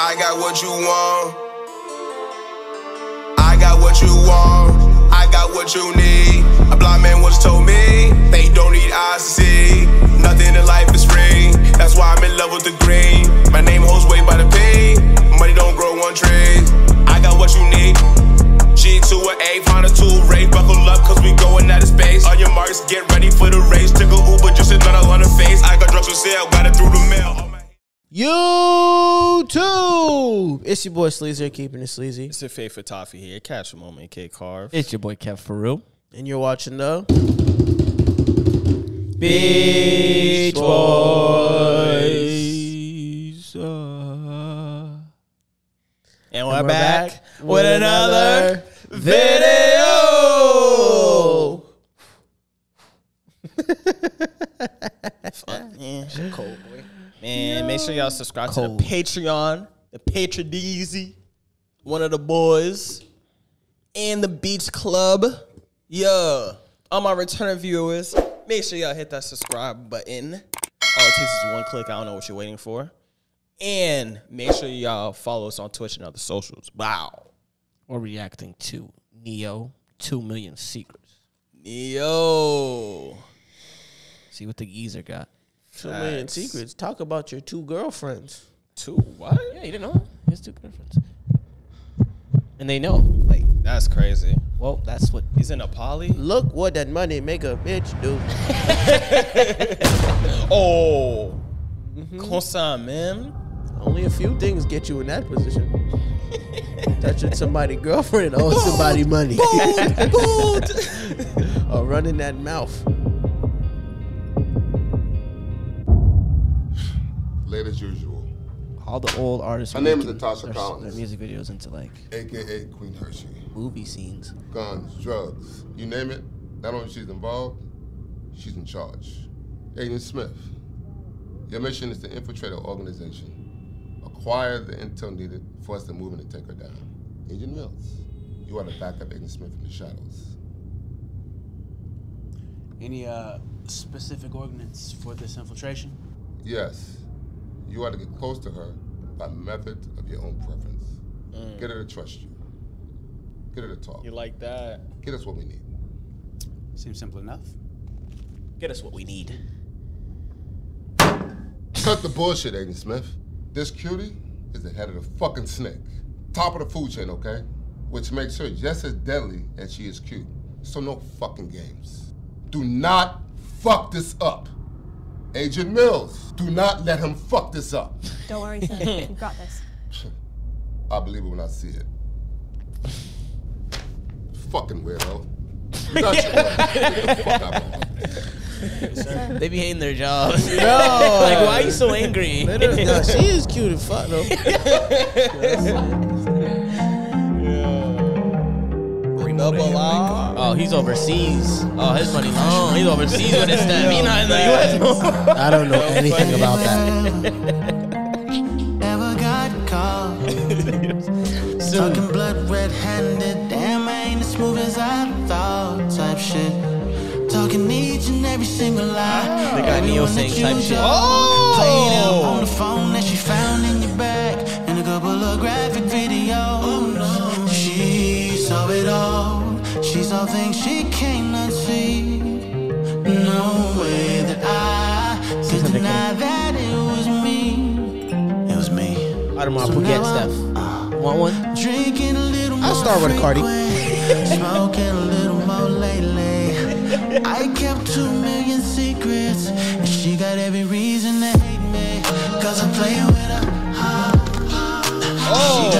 I got what you want. I got what you want. I got what you need. A blind man once told me they don't need eyes to see. Nothing in life is free. That's why I'm in love with the green. My name holds weight by the P. Money don't grow on trees. I got what you need. G to an A, find a two ray. Buckle up, cause we going out of space. On your marks, get ready for the race. Took a Uber, just another on the face. I got drugs for sale, got it through the mail. My- YouTube. It's your boy Sleazer keeping it sleazy, It's your favorite toffee here. Catch a moment, K Carve. It's your boy Kev for real. and you're watching the BeechBoyz. uh. And we're, back, with another video. Man, shit cold, boy. Man, make sure y'all subscribe to the Patreon, the Patreon one of the boys, and the Beach Club. Yeah. All my returning viewers, make sure y'all hit that subscribe button. All it takes is one click. I don't know what you're waiting for. And make sure y'all follow us on Twitch and other socials. Wow. We're reacting to Ne-Yo, 2 Million Secrets. Ne-Yo. See what the geezer got. Two Million Facts. Secrets. Talk about your two girlfriends. Two. What? Yeah, you didn't know? He has two girlfriends. And they know. Like, That's crazy. well, that's what. He's in a poly? Look what that money make a bitch do. Oh. Mm-hmm. Consan, man. Only a few things get you in that position. Touching somebody's girlfriend or somebody money. or running that mouth. Late as usual, All the old artists. My name is making Natasha their, Collins. Their music videos into like aka Queen Hershey. movie scenes. Guns, drugs, you name it. Not only she's involved, she's in charge. Agent Smith, your mission is to infiltrate our organization, acquire the intel needed for us to move in and take her down. Agent Mills, you are the backup Agent Smith in the shadows. Any uh, specific ordinance for this infiltration? Yes, you are to get close to her by method of your own preference. Mm. Get her to trust you. Get her to talk. You like that? Get us what we need. Seems simple enough. Get us what we need. Cut the bullshit, Agent Smith. This cutie is the head of the fucking snake. Top of the food chain, okay? Which makes her just as deadly as she is cute. So no fucking games. Do not fuck this up. Agent Mills, do not let him fuck this up. Don't worry, son. you got this. I believe it when I see it. Fucking weirdo. You got your way. Get the fuck out of here. They be hating their jobs. no. like, why are you so angry? No, she is cute as fuck though. Double R. Oh, he's overseas. Oh, his money's long. He's overseas with his stuff. He's not in the U.S. no more. I don't know anything about that. Never got caught. Talking blood red handed. Damn, I ain't as smooth as I thought. Type shit. Talking each and every single lie. They got Every Neo one saying type just shit. Oh! Played on Oh. the phone that she found in your She saw things she cannot see. No way that I could deny that it was me. It was me. I don't want to forget stuff. Uh, want one? Drinking a little. I'll start with a Cardi. frequent, Smoking a little more lately. I kept two million secrets. And she got every reason to hate me. Cause I'm playing with her. Oh. She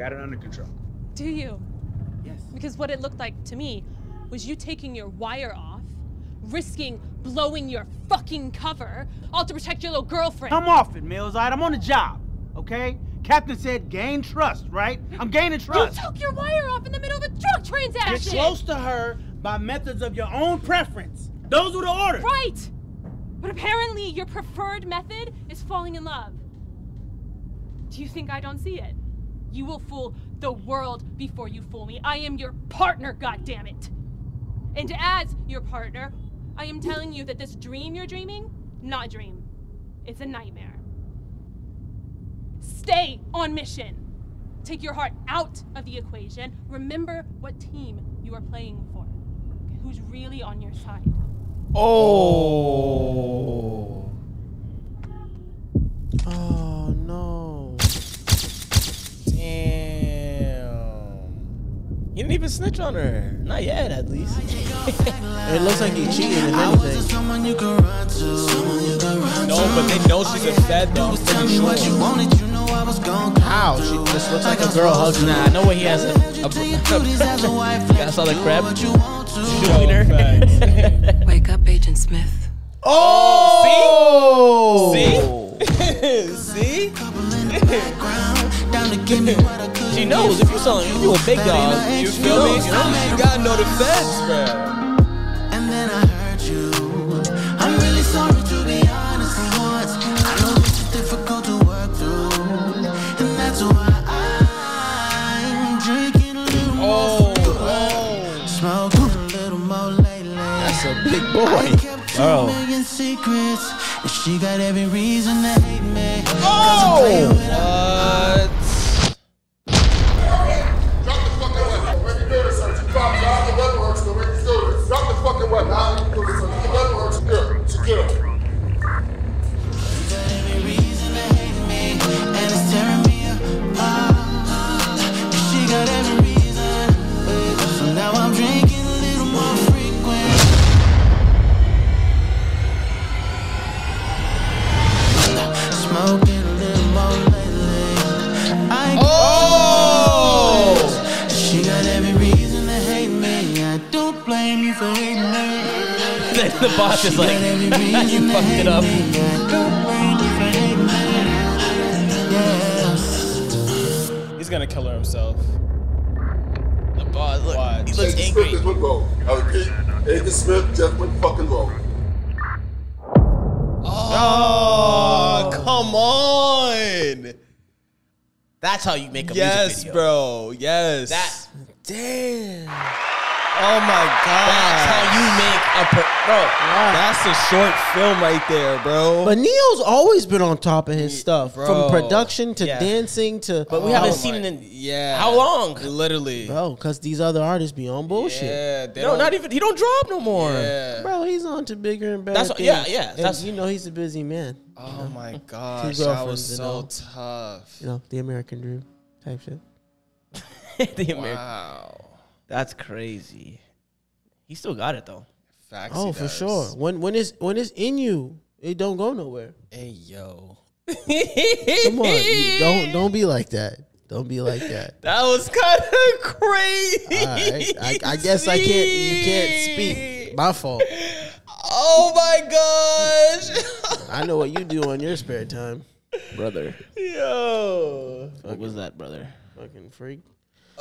got it under control. Do you? Yes. Because what it looked like to me was you taking your wire off, risking blowing your fucking cover, all to protect your little girlfriend. Come off it, Mills. All right, I'm on the job, okay? Captain said gain trust, right? I'm gaining trust. You took your wire off in the middle of a drug transaction. Get close to her by methods of your own preference. Those were the orders. Right. But apparently, your preferred method is falling in love. Do you think I don't see it? You will fool the world before you fool me. I am your partner, goddammit. And as your partner, I am telling you that this dream you're dreaming, not a dream. It's a nightmare. Stay on mission. Take your heart out of the equation. Remember what team you are playing for. Who's really on your side. Oh. Oh no. Damn. He didn't even snitch on her. Not yet, at least. It looks like he cheated if I was anything. someone you could run to. Someone you could run No, but they know she's a fed though. I'm Tell me what you sure. wanted, you know I was gonna How? She through. this looks like a girl hugging. Nah, I know what he has. A, a, Duties a wife, you guys saw the crab? what you want to. Yo, facts. Wake up, Agent Smith. Oh! See? Oh! See? Background, down to give me what I could She knows if you selling, if you a big dog, You feel me? You gotta know the feds, bro. And then I heard you. I'm really sorry to be honest for. I know this is difficult to work through. And that's why I'm drinking a little more. Oh, oh. Smoking a little more lately. That's a big boy. kept two Oh. Million secrets. And she got every reason to hate me. Oh! The boss is like, Got every reason you fucked it up. me. I don't blame you for hating me. Yeah. He's gonna kill her himself. The boss, look, Watch. he looks Agent Smith angry. just went rogue. I repeat, Agent Smith just went fucking rogue. Oh, come on. That's how you make a Yes, music video. bro. Yes. That, Damn. Oh my god. that's how you make a per, bro. That's a short film right there, bro. But Ne-Yo's always been on top of his stuff, bro. from production to Yeah. dancing to. But we Oh haven't seen it in yeah. how long? Literally. bro, because these other artists be on bullshit. Yeah. they No, don't- not even. He don't drop no more. Yeah. Bro, he's on to bigger and better That's things. yeah, yeah, And that's- you know he's a busy man. Oh my gosh. That was you so know. tough. You know, the American dream type shit. the American. Wow. That's crazy. He still got it though. Facts. Oh, he for does. sure. When when it's when it's in you, it don't go nowhere. Hey yo. Come on, you don't don't be like that. Don't be like that. That was kind of crazy. All right, I, I guess I can't. You can't speak. My fault. Oh my gosh. I know what you do on your spare time, brother. Yo. What was that, brother? Fucking freak.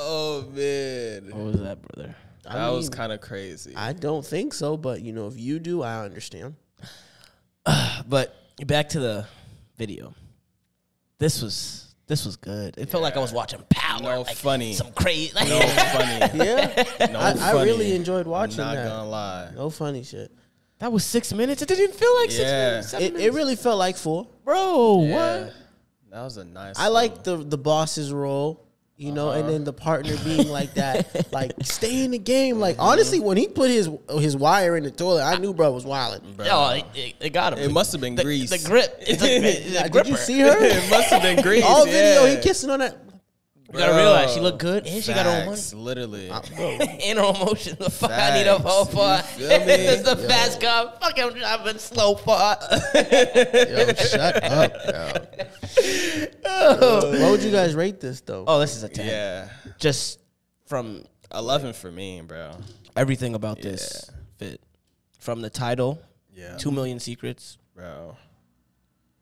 Oh man. What was that, brother? I That was kind of crazy. I don't think so, but you know, if you do, I understand. But back to the video. This was this was good. It felt like I was watching Power. No like funny. Some crazy. Like, no funny. Yeah, No I, I really enjoyed watching Not that. gonna lie. No funny shit. that was six minutes. It didn't feel like six minutes. Seven It, minutes. it really felt like four. bro. Yeah. What? That was a nice. I like the the boss's role, you know, and uh-huh. then the partner being like that, like stay in the game. Like mm-hmm. honestly, when he put his his wire in the toilet, I knew bro was wilding. Oh, it, it, it got him. It must have been the, grease. The grip. It's a, it's a Did you see her? it must have been grease. All video, yeah. he kissing on that. You gotta realize she looked good and she got her own money. Facts, Literally. Uh, and her emotion. The fuck I need a Facts. whole part. You feel me? This is the fast car. Fuck I'm driving slow part. Yo, shut up. Yo. Oh. What would you guys rate this though? Oh, this is a ten. yeah. Just from 11 for me, bro. everything about this fit. from the title, Yeah. Two Million Secrets. Bro.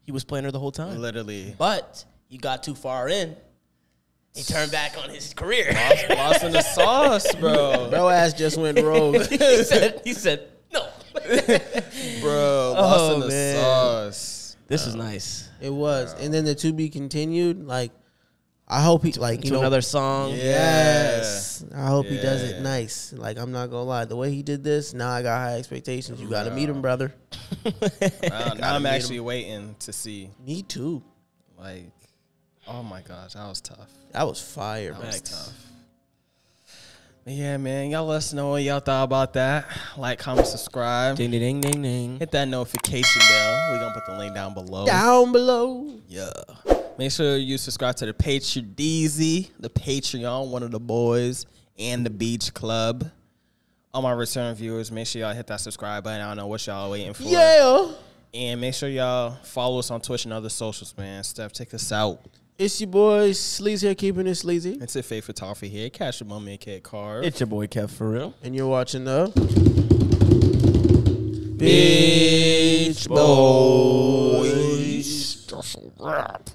He was playing her the whole time. Literally. But he got too far in. He turned back on his career. Lost, lost in the sauce, bro. Bro ass just went rogue. he said, he said, no. Bro, lost Oh, in the man. sauce. This is nice. It was, and then the to be continued. Like, I hope he like you To know another song. Yes, I hope he does it nice. Like I'm not gonna lie, the way he did this, now I got high expectations. You got to meet him, brother. Now, now I'm meet actually waiting to see. Me too. Like, oh my gosh, that was tough. That was fire, That man. was tough. Yeah, man, y'all let us know what y'all thought about that. Like, comment, subscribe. Ding, ding, ding, ding, ding. Hit that notification bell. We're gonna put the link down below. Down below. Yeah. Make sure you subscribe to the Patreon DZ, the Patreon, one of the boys, and the Beach Club. All my return viewers, make sure y'all hit that subscribe button. I don't know what y'all waiting for. Yeah. And make sure y'all follow us on Twitch and other socials, man. Steph, take us out. It's your boy Sleazy here keeping it sleazy, It's a Faith Photography here. Cash your mummy and Kid Carve. It's your boy Kev for real. and you're watching the BeechBoyz. Just a rap.